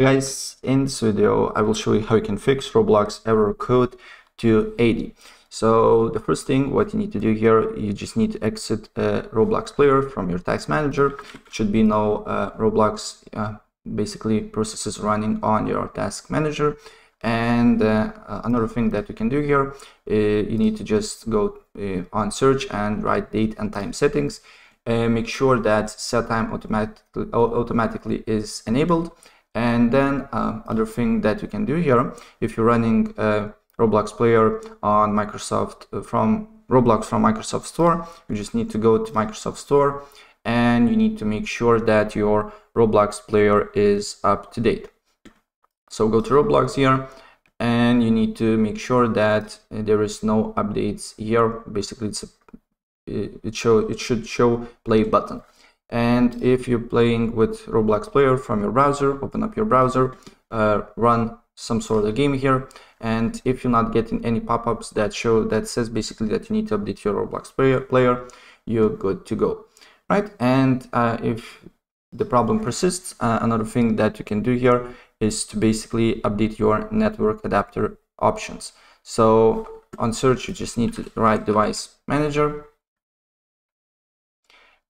Guys, in this video, I will show you how you can fix Roblox error code to 80. So the first thing, what you need to do here, you just need to exit Roblox player from your task manager. It should be no uh, Roblox uh, basically processes running on your task manager. And uh, another thing that you can do here, uh, you need to just go uh, on search and write date and time settings. make sure that set time automatically, automatically is enabled and then uh, other thing that you can do here, if you're running a Roblox player on Microsoft uh, from Roblox from Microsoft Store, you just need to go to Microsoft Store and you need to make sure that your Roblox player is up to date. So go to Roblox here and you need to make sure that there is no updates here. Basically, it's a, it show it should show play button. And if you're playing with Roblox Player from your browser, open up your browser, uh, run some sort of game here. And if you're not getting any pop-ups that show that says basically that you need to update your Roblox player, player you're good to go, right? And uh, if the problem persists, uh, another thing that you can do here is to basically update your network adapter options. So on search, you just need to write device manager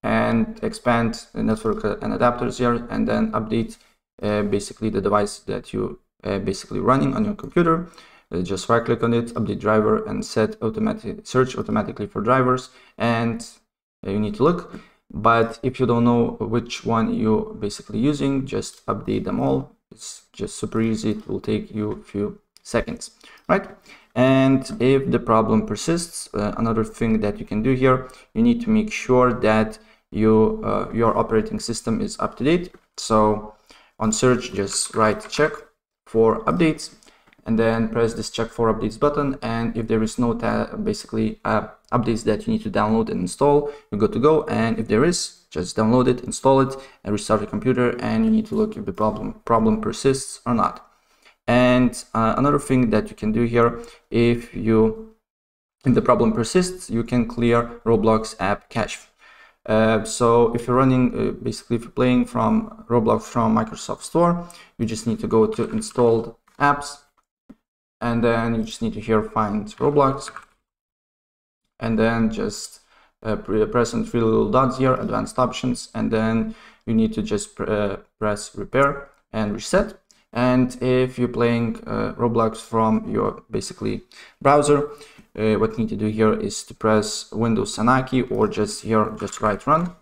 and expand the network and adapters here and then update uh, basically the device that you uh, basically running on your computer. Uh, just right click on it update driver and set automatic search automatically for drivers and uh, you need to look. But if you don't know which one you're basically using just update them all. It's just super easy. It will take you a few seconds right? And if the problem persists uh, another thing that you can do here you need to make sure that you uh, your operating system is up to date. So on search just write check for updates and then press this check for updates button. And if there is no basically uh, updates that you need to download and install you're good to go. And if there is just download it install it and restart the computer and you need to look if the problem problem persists or not and uh, another thing that you can do here if you if the problem persists you can clear roblox app cache uh, so if you're running, uh, basically if you're playing from Roblox from Microsoft Store, you just need to go to installed apps and then you just need to here find Roblox and then just uh, press on three little dots here, advanced options, and then you need to just pr uh, press repair and reset. And if you're playing uh, Roblox from your basically browser, uh, what you need to do here is to press Windows Sanaki or just here, just write run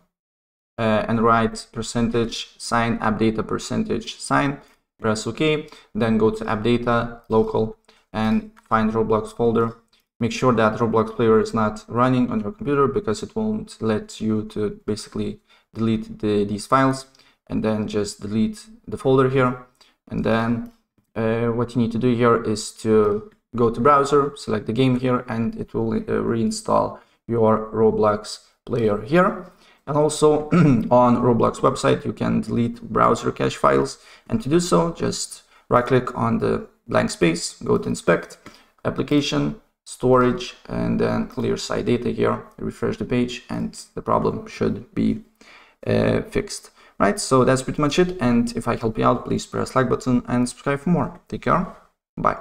uh, and write percentage sign app data percentage sign, press OK, then go to app data local and find Roblox folder. Make sure that Roblox player is not running on your computer because it won't let you to basically delete the, these files and then just delete the folder here. And then uh, what you need to do here is to go to browser, select the game here, and it will uh, reinstall your Roblox player here. And also on Roblox website, you can delete browser cache files. And to do so, just right click on the blank space, go to inspect, application, storage, and then clear site data here, refresh the page, and the problem should be uh, fixed. Right, so that's pretty much it. And if I help you out, please press like button and subscribe for more. Take care. Bye.